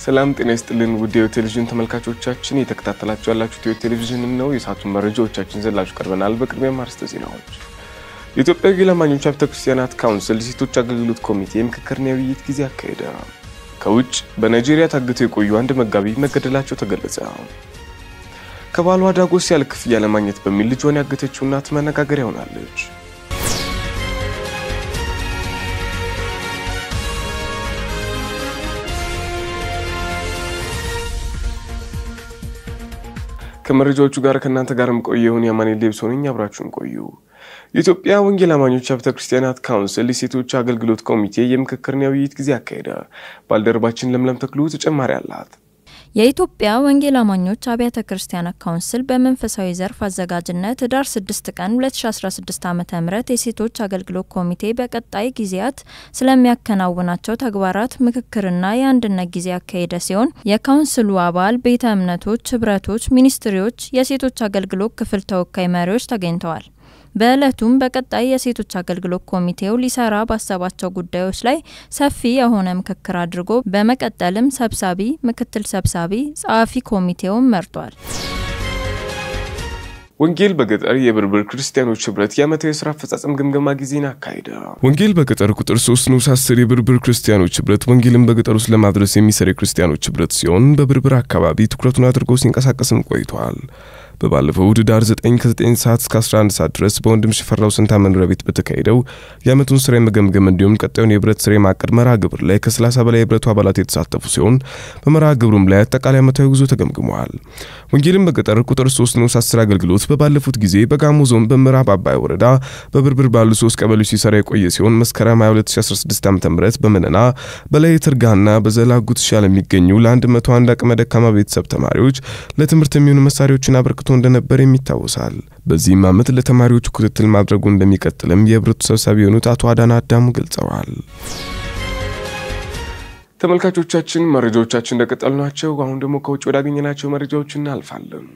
ሰላም ጤና ይስጥልን ውድ የኢትዮ ቴሌቪዥን ተመልካቾቻችን እየተከታተላችሁ ያላችሁት ኢትዮ ቴሌቪዥን ነው። የሰዓቱን መረጃዎቻችን ይዘንላችሁ ቀርበናል። በቅድሚያም አርዕስተ ዜናዎች። የኢትዮጵያ ወንጌል አማኞች ቤተ ክርስቲያናት ካውንስል የሴቶች አገልግሎት ኮሚቴ ምክክርና የውይይት ጊዜ አካሄደ። ከውጭ በናይጄሪያ ታግተው የቆዩ አንድ መጋቢ መገደላቸው ተገለጸ። ከባሏ ዳጎስ ያለ ክፍያ ለማግኘት በሚል ልጇን ያገተችው እናት መነጋገሪያ ሆናለች። ከመረጃዎቹ ጋር ከእናንተ ጋር የምቆየውን የአማኔ ሌብሶ ነኝ። አብራችሁን ቆዩ። የኢትዮጵያ ወንጌል አማኞች ቤተ ክርስቲያናት ካውንስል የሴቶች አገልግሎት ኮሚቴ የምክክርና የውይይት ጊዜ አካሄደ። ባልደረባችን ለምለም ተክሉ ተጨማሪ አላት። የኢትዮጵያ ወንጌል አማኞች አብያተ ክርስቲያናት ካውንስል በመንፈሳዊ ዘርፍ አዘጋጅነት ህዳር 6 ቀን 2016 ዓ ም የሴቶች አገልግሎት ኮሚቴ በቀጣይ ጊዜያት ስለሚያከናውናቸው ተግባራት ምክክርና የአንድነት ጊዜ ያካሄደ ሲሆን የካውንስሉ አባል ቤተ እምነቶች፣ ህብረቶች፣ ministry ዎች፣ የሴቶች አገልግሎት ክፍል ተወካይ መሪዎች ተገኝተዋል። በዕለቱም በቀጣይ የሴቶች አገልግሎት ኮሚቴው ሊሰራ ባሰባቸው ጉዳዮች ላይ ሰፊ የሆነ ምክክር አድርጎ በመቀጠልም ሰብሳቢ፣ ምክትል ሰብሳቢ፣ ጸሐፊ ኮሚቴውን መርጧል። ወንጌል በገጠር የብርብር ክርስቲያኖች ህብረት የዓመታዊ የስራ አፈጻጸም ግምገማ ጊዜን አካሄደ። ወንጌል በገጠር ቁጥር 3 ንዑስ 10 የብርብር ክርስቲያኖች ህብረት ወንጌልን በገጠር ውስጥ ለማድረስ የሚሰራ የክርስቲያኖች ህብረት ሲሆን በብርብር አካባቢ ትኩረቱን አድርጎ ሲንቀሳቀስም ቆይቷል። በባለፈው ህዳር 9 ከ9 ሰዓት እስከ 11 ሰዓት ድረስ በወንድም ሽፈራው ስንታ መኖሪያ ቤት በተካሄደው የዓመቱን ስራ የመገምገም እንዲሁም ቀጣዩን የህብረት ስራ የማቀድ መርሃ ግብር ላይ ከ30 በላይ የህብረቱ አባላት የተሳተፉ ሲሆን በመርሃ ግብሩም ላይ አጠቃላይ ዓመታዊ ጉዞ ተገምግመዋል። ወንጌልን በገጠር ቁጥር 3 ንዑስ 10 አገልግሎት በባለፉት ጊዜ በጋሞ ዞን በምዕራብ አባይ ወረዳ በብርብር ባሉ ሶስት ቀበሌዎች ሲሰራ የቆየ ሲሆን መስከረም 22 2016 ዓ ም በመነና በላይ ትርጋና በዘላጉት ሻ ለሚገኙ ለ101 አቅመ ደካማ ቤተሰብ ተማሪዎች ለትምህርት የሚሆኑ መሳሪያዎችን አበርክቶ እንደነበር የሚታወሳል። በዚህም ዓመት ለተማሪዎቹ ክትትል ማድረጉ እንደሚቀጥልም የህብረቱ ሰብሳቢ የሆኑት አቶ አዳና አዳሙ ገልጸዋል። ተመልካቾቻችን መረጃዎቻችን እንደቀጠሉ ናቸው። አሁን ደግሞ ከውጭ ወዳገኘናቸው መረጃዎች እናልፋለን።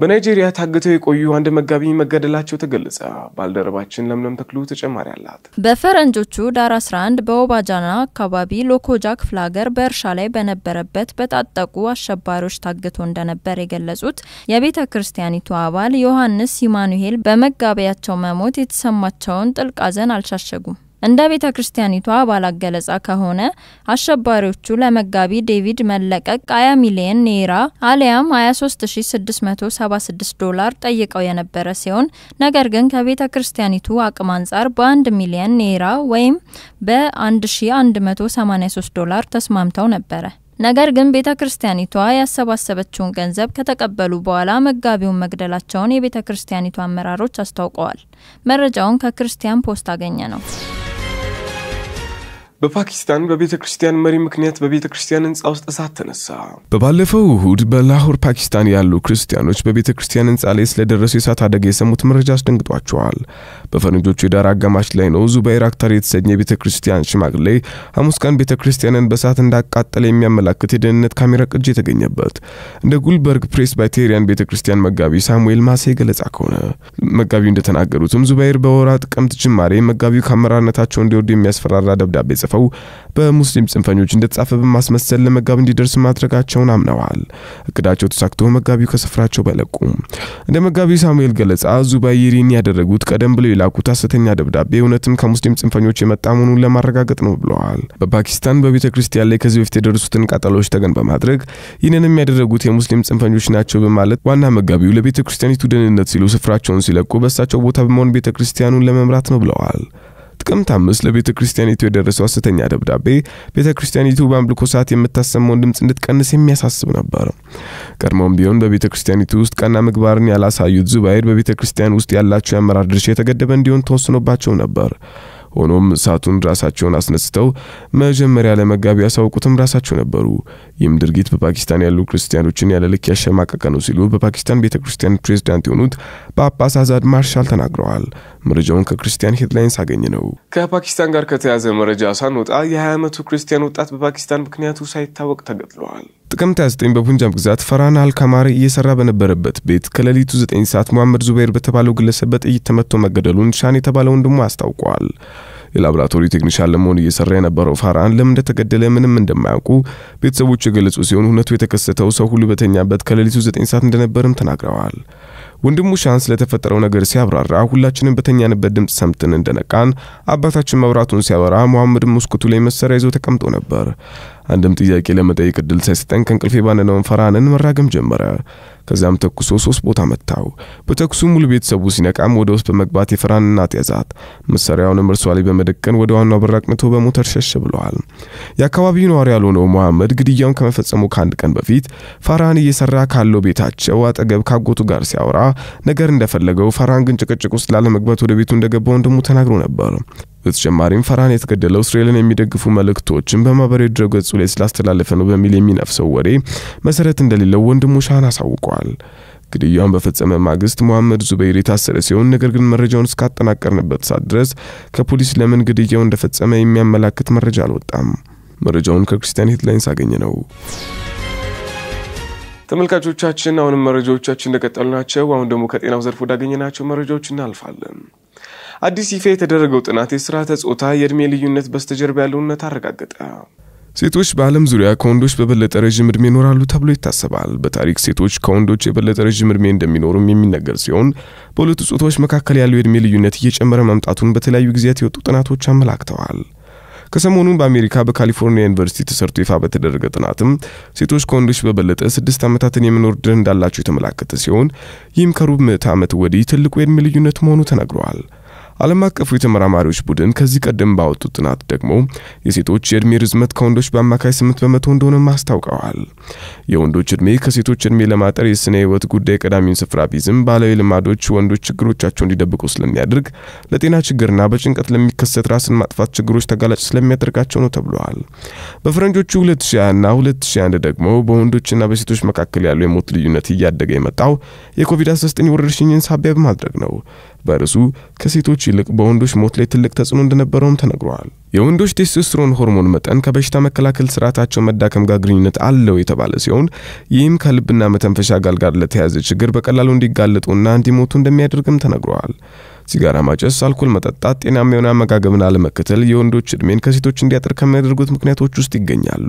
በናይጄሪያ ታግተው የቆዩ አንድ መጋቢ መገደላቸው ተገለጸ። ባልደረባችን ለምለም ተክሉ ተጨማሪ አላት። በፈረንጆቹ ዳር 11 በኦባጃና አካባቢ ሎኮጃ ክፍለ ሀገር በእርሻ ላይ በነበረበት በታጠቁ አሸባሪዎች ታግቶ እንደነበር የገለጹት የቤተ ክርስቲያኒቱ አባል ዮሐንስ ኢማኑኤል በመጋቢያቸው መሞት የተሰማቸውን ጥልቅ ሐዘን አልሻሸጉም። እንደ ቤተ ክርስቲያኒቷ አባላት ገለጻ ከሆነ አሸባሪዎቹ ለመጋቢ ዴቪድ መለቀቅ 20 ሚሊዮን ኔራ አሊያም 23676 ዶላር ጠይቀው የነበረ ሲሆን ነገር ግን ከቤተ ክርስቲያኒቱ አቅም አንጻር በ1 ሚሊዮን ኔራ ወይም በ1183 ዶላር ተስማምተው ነበረ። ነገር ግን ቤተ ክርስቲያኒቷ ያሰባሰበችውን ገንዘብ ከተቀበሉ በኋላ መጋቢውን መግደላቸውን የቤተ ክርስቲያኒቷ አመራሮች አስታውቀዋል። መረጃውን ከክርስቲያን ፖስት አገኘ ነው። በፓኪስታን በቤተ ክርስቲያን መሪ ምክንያት በቤተ ክርስቲያን ህንፃ ውስጥ እሳት ተነሳ። በባለፈው እሁድ በላሆር ፓኪስታን ያሉ ክርስቲያኖች በቤተ ክርስቲያን ህንፃ ላይ ስለደረሰው የእሳት አደጋ የሰሙት መረጃ አስደንግጧቸዋል። በፈረንጆቹ ህዳር አጋማሽ ላይ ነው ዙባይር አክታር የተሰኘ የቤተ ክርስቲያን ሽማግሌ ሐሙስ ቀን ቤተ ክርስቲያንን በእሳት እንዳቃጠለ የሚያመላክት የደህንነት ካሜራ ቅጂ የተገኘበት። እንደ ጉልበርግ ፕሬስባይቴሪያን ቤተ ክርስቲያን መጋቢ ሳሙኤል ማሴ ገለጻ ከሆነ መጋቢው እንደተናገሩትም ዙባይር በወርሃ ጥቅምት ጅማሬ መጋቢው ከአመራርነታቸው እንዲወርዱ የሚያስፈራራ ደብዳቤ ጽፈው በሙስሊም ጽንፈኞች እንደተጻፈ በማስመሰል ለመጋቢ እንዲደርስ ማድረጋቸውን አምነዋል። እቅዳቸው ተሳክቶ መጋቢው ከስፍራቸው ለቀቁ። እንደ መጋቢው ሳሙኤል ገለጻ ዙባይር ይህን ያደረጉት ቀደም ብለው የላኩት ሐሰተኛ ደብዳቤ እውነትም ከሙስሊም ጽንፈኞች የመጣ መሆኑን ለማረጋገጥ ነው ብለዋል። በፓኪስታን በቤተ ክርስቲያን ላይ ከዚህ በፊት የደረሱትን ቃጠሎዎች ተገን በማድረግ ይህንንም ያደረጉት የሙስሊም ጽንፈኞች ናቸው በማለት ዋና መጋቢው ለቤተ ክርስቲያኒቱ ደህንነት ሲሉ ስፍራቸውን ሲለቁ በእሳቸው ቦታ በመሆን ቤተ ክርስቲያኑን ለመምራት ነው ብለዋል። ጥቅምት አምስት ለቤተ ክርስቲያኒቱ የደረሰው ሐሰተኛ ደብዳቤ ቤተ ክርስቲያኒቱ በአምልኮ ሰዓት የምታሰማውን ድምፅ እንድትቀንስ የሚያሳስብ ነበር። ቀድሞም ቢሆን በቤተ ክርስቲያኒቱ ውስጥ ቀና ምግባርን ያላሳዩት ዙባይር በቤተ ክርስቲያን ውስጥ ያላቸው የአመራር ድርሻ የተገደበ እንዲሆን ተወስኖባቸው ነበር። ሆኖም እሳቱን ራሳቸውን አስነስተው መጀመሪያ ለመጋቢ ያሳውቁትም ራሳቸው ነበሩ። ይህም ድርጊት በፓኪስታን ያሉ ክርስቲያኖችን ያለ ልክ ያሸማቀቀ ነው ሲሉ በፓኪስታን ቤተ ክርስቲያን ፕሬዝዳንት የሆኑት ጳጳስ አዛድ ማርሻል ተናግረዋል። መረጃውን ከክርስቲያን ሄድላይንስ ያገኘነው። ከፓኪስታን ጋር ከተያያዘ መረጃ ሳንወጣ የ20 ዓመቱ ክርስቲያን ወጣት በፓኪስታን ምክንያቱ ሳይታወቅ ተገድለዋል። ጥቅምት 29 በፑንጃብ ግዛት ፈራን አልካማሪ እየሰራ በነበረበት ቤት ከሌሊቱ 9 ሰዓት መሐመድ ዙበይር በተባለው ግለሰብ በጥይት ተመቶ መገደሉን ሻን የተባለ ወንድሙ አስታውቋል። የላቦራቶሪ ቴክኒሻን ለመሆን እየሰራ የነበረው ፋርሃን ለምን እንደተገደለ ምንም እንደማያውቁ ቤተሰቦቹ የገለጹ ሲሆን እውነቱ የተከሰተው ሰው ሁሉ በተኛበት ከሌሊቱ ዘጠኝ ሰዓት እንደነበርም ተናግረዋል። ወንድሙ ሻን ስለተፈጠረው ነገር ሲያብራራ ሁላችንም በተኛንበት ድምፅ ሰምተን እንደነቃን አባታችን መብራቱን ሲያበራ መሐመድ መስኮቱ ላይ መሳሪያ ይዞ ተቀምጦ ነበር። አንድም ጥያቄ ለመጠየቅ እድል ሳይሰጠን ከእንቅልፍ የባነነውን ፈርሃንን መራገም ጀመረ። ከዚያም ተኩሶ ሶስት ቦታ መታው። በተኩሱ ሙሉ ቤተሰቡ ሲነቃም ወደ ውስጥ በመግባት የፈርሃን እናት ያዛት። መሳሪያውንም እርሷ ላይ በመደቀን ወደ ዋናው በር አቅንቶ በሞተር ሸሽ ብለዋል። የአካባቢው ነዋሪ ያልሆነው መሐመድ ግድያውን ከመፈጸሙ ከአንድ ቀን በፊት ፈርሃን እየሰራ ካለው ቤታቸው አጠገብ ካጎቱ ጋር ሲያወራ ነገር እንደፈለገው ፈርሃን ግን ጭቅጭቅ ውስጥ ላለመግባት ወደ ቤቱ እንደገባ ወንድሙ ተናግሮ ነበር። በተጨማሪም ፈርሃን የተገደለው እስራኤልን የሚደግፉ መልእክቶችን በማህበራዊ ድረገጹ ላይ ስላስተላለፈ ነው በሚል የሚነፍሰው ወሬ መሰረት እንደሌለው ወንድሙ ሻን አሳውቋል። ግድያውን በፈጸመ ማግስት መሐመድ ዙበይር የታሰረ ሲሆን ነገር ግን መረጃውን እስካጠናቀርንበት ሰዓት ድረስ ከፖሊስ ለምን ግድያው እንደፈጸመ የሚያመላክት መረጃ አልወጣም። መረጃውን ከክርስቲያን ሄድላይንስ ያገኘነው። ተመልካቾቻችን አሁንም መረጃዎቻችን እንደቀጠሉ ናቸው። አሁን ደግሞ ከጤናው ዘርፍ ወዳገኘናቸው መረጃዎች እናልፋለን። አዲስ ይፋ የተደረገው ጥናት የስርዓተ ጾታ የእድሜ ልዩነት በስተጀርባ ያለውን እውነት አረጋገጠ። ሴቶች በዓለም ዙሪያ ከወንዶች በበለጠ ረዥም እድሜ ይኖራሉ ተብሎ ይታሰባል። በታሪክ ሴቶች ከወንዶች የበለጠ ረዥም እድሜ እንደሚኖሩም የሚነገር ሲሆን በሁለቱ ጾታዎች መካከል ያለው የእድሜ ልዩነት እየጨመረ መምጣቱን በተለያዩ ጊዜያት የወጡ ጥናቶች አመላክተዋል። ከሰሞኑን በአሜሪካ በካሊፎርኒያ ዩኒቨርሲቲ ተሰርቶ ይፋ በተደረገ ጥናትም ሴቶች ከወንዶች በበለጠ ስድስት ዓመታትን የመኖር ዕድል እንዳላቸው የተመላከተ ሲሆን ይህም ከሩብ ምዕተ ዓመት ወዲህ ትልቁ የእድሜ ልዩነት መሆኑ ተነግሯል። ዓለም አቀፉ የተመራማሪዎች ቡድን ከዚህ ቀደም ባወጡት ጥናት ደግሞ የሴቶች የእድሜ ርዝመት ከወንዶች በአማካይ ስምንት በመቶ እንደሆነም አስታውቀዋል። የወንዶች እድሜ ከሴቶች እድሜ ለማጠር የስነ ህይወት ጉዳይ ቀዳሚውን ስፍራ ቢዝም ባህላዊ ልማዶች ወንዶች ችግሮቻቸው እንዲደብቁ ስለሚያደርግ ለጤና ችግርና በጭንቀት ለሚከሰት ራስን ማጥፋት ችግሮች ተጋላጭ ስለሚያደርጋቸው ነው ተብለዋል። በፈረንጆቹ 2020 እና 2021 ደግሞ በወንዶችና በሴቶች መካከል ያለው የሞት ልዩነት እያደገ የመጣው የኮቪድ-19 ወረርሽኝን ሳቢያ በማድረግ ነው። ቫይረሱ ከሴቶች ይልቅ በወንዶች ሞት ላይ ትልቅ ተጽዕኖ እንደነበረውም ተነግሯል። የወንዶች ቴስቶስትሮን ሆርሞን መጠን ከበሽታ መከላከል ስርዓታቸው መዳከም ጋር ግንኙነት አለው የተባለ ሲሆን ይህም ከልብና መተንፈሻ ጋር ጋር ለተያያዘ ችግር በቀላሉ እንዲጋለጡና እንዲሞቱ እንደሚያደርግም ተነግሯል። ሲጋራ ማጨስ፣ አልኮል መጠጣት፣ ጤናማ የሆነ አመጋገብን አለመከተል የወንዶች እድሜን ከሴቶች እንዲያጥር ከሚያደርጉት ምክንያቶች ውስጥ ይገኛሉ።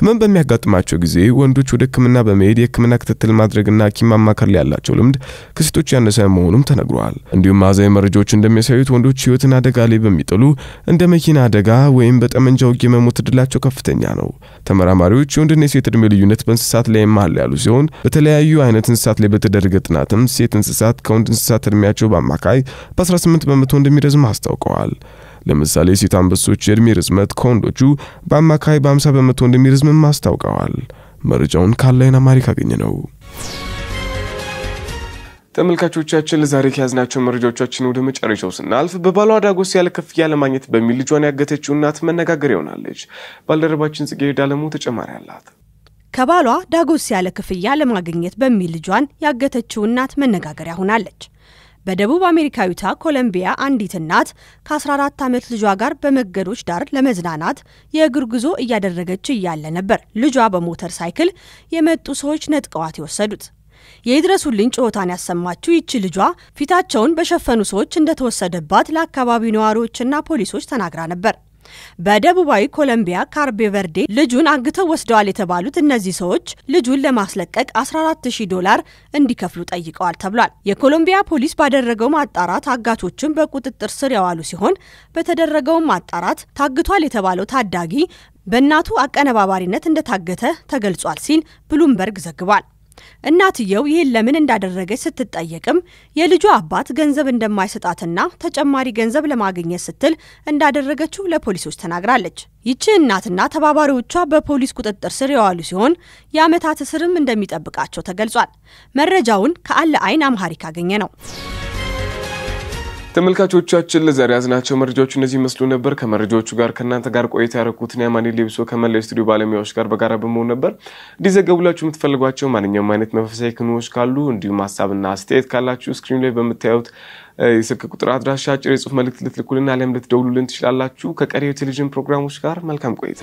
ህመም በሚያጋጥማቸው ጊዜ ወንዶች ወደ ሕክምና በመሄድ የሕክምና ክትትል ማድረግና ሐኪም ማማከር ላይ ያላቸው ልምድ ከሴቶች ያነሰ መሆኑም ተነግሯል። እንዲሁም አሃዛዊ መረጃዎች እንደሚያሳዩት ወንዶች ህይወትን አደጋ ላይ በሚጥሉ እንደ መኪና አደጋ ወይም በጠመንጃ ውጊያ የመሞት እድላቸው ከፍተኛ ነው። ተመራማሪዎች የወንድና የሴት እድሜ ልዩነት በእንስሳት ላይም አለ ያሉ ሲሆን በተለያዩ አይነት እንስሳት ላይ በተደረገ ጥናትም ሴት እንስሳት ከወንድ እንስሳት እድሜያቸው በአማካይ በ18 በመቶ እንደሚረዝም አስታውቀዋል። ለምሳሌ ሴት አንበሶች የእድሜ ርዝመት ከወንዶቹ በአማካይ በ50 በመቶ እንደሚረዝምም አስታውቀዋል። መረጃውን ካል አይን አምሃሪክ ያገኘነው። ተመልካቾቻችን ለዛሬ ከያዝናቸው መረጃዎቻችን ወደ መጨረሻው ስናልፍ ከባሏ ዳጎስ ያለ ክፍያ ለማግኘት በሚል ልጇን ያገተችው እናት መነጋገሪያ ሆናለች። ባልደረባችን ጽጌረዳ አለሙ ተጨማሪ አላት። ከባሏ ዳጎስ ያለ ክፍያ ለማግኘት በሚል ልጇን ያገተችው እናት መነጋገሪያ ሆናለች። በደቡብ አሜሪካዊቷ ኮሎምቢያ አንዲት እናት ከ14 ዓመት ልጇ ጋር በመንገዶች ዳር ለመዝናናት የእግር ጉዞ እያደረገች እያለ ነበር ልጇ በሞተር ሳይክል የመጡ ሰዎች ነጥቀዋት የወሰዱት። የይድረሱልኝ ጩኸታን ያሰማችው ይቺ ልጇ ፊታቸውን በሸፈኑ ሰዎች እንደተወሰደባት ለአካባቢው ነዋሪዎችና ፖሊሶች ተናግራ ነበር። በደቡባዊ ኮሎምቢያ ካርቤ ቨርዴ ልጁን አግተው ወስደዋል የተባሉት እነዚህ ሰዎች ልጁን ለማስለቀቅ 140 ዶላር እንዲከፍሉ ጠይቀዋል ተብሏል። የኮሎምቢያ ፖሊስ ባደረገው ማጣራት አጋቾችን በቁጥጥር ስር ያዋሉ ሲሆን በተደረገውም ማጣራት ታግቷል የተባለው ታዳጊ በእናቱ አቀነባባሪነት እንደታገተ ተገልጿል ሲል ብሉምበርግ ዘግቧል። እናትየው ይህን ለምን እንዳደረገች ስትጠየቅም የልጇ አባት ገንዘብ እንደማይሰጣትና ተጨማሪ ገንዘብ ለማግኘት ስትል እንዳደረገችው ለፖሊሶች ተናግራለች። ይቺ እናትና ተባባሪዎቿ በፖሊስ ቁጥጥር ስር የዋሉ ሲሆን የዓመታት እስርም እንደሚጠብቃቸው ተገልጿል። መረጃውን ከአል አይን አምሃሪክ ያገኘነው። ተመልካቾቻችን ለዛሬ ያዝናቸው መረጃዎች እነዚህ ይመስሉ ነበር። ከመረጃዎቹ ጋር ከእናንተ ጋር ቆይታ ያደረኩትን የማኔ ሌብሶ ከመላው ስቱዲዮ ባለሙያዎች ጋር በጋራ በመሆን ነበር። እንዲዘገቡላችሁ የምትፈልጓቸው ማንኛውም አይነት መንፈሳዊ ክንውኖች ካሉ እንዲሁም ሀሳብና አስተያየት ካላችሁ ስክሪኑ ላይ በምታዩት የስልክ ቁጥር አድራሻ አጭር የጽሁፍ መልእክት ልትልኩልን አሊያም ልትደውሉልን ትችላላችሁ። ከቀሪ የቴሌቪዥን ፕሮግራሞች ጋር መልካም ቆይታ